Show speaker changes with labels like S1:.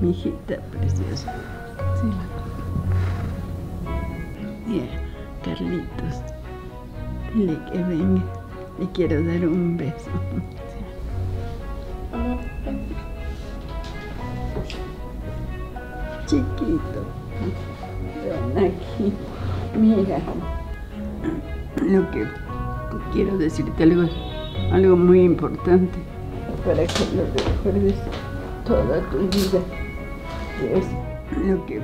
S1: mi hijita preciosa.
S2: Sí.
S1: Mira, Carlitos, dile que venga. Le quiero dar un beso. Chiquito, ven aquí. Mira, lo que quiero decirte algo, algo muy importante para que lo recuerdes toda tu vida. Es lo que